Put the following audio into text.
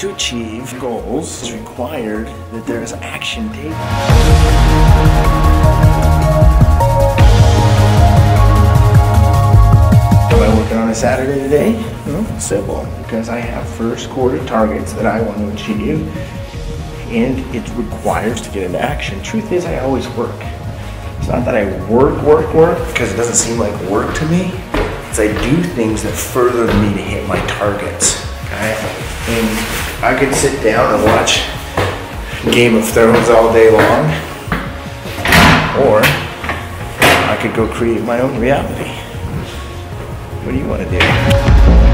to achieve goals, it's required that there is action taken. Am I working on a Saturday today? No, simple, because I have first quarter targets that I want to achieve, and it requires to get into action. Truth is, I always work. It's not that I work, work, work, because it doesn't seem like work to me. It's I do things that further me to hit my targets. Okay? And I could sit down and watch Game of Thrones all day long, or I could go create my own reality. What do you want to do?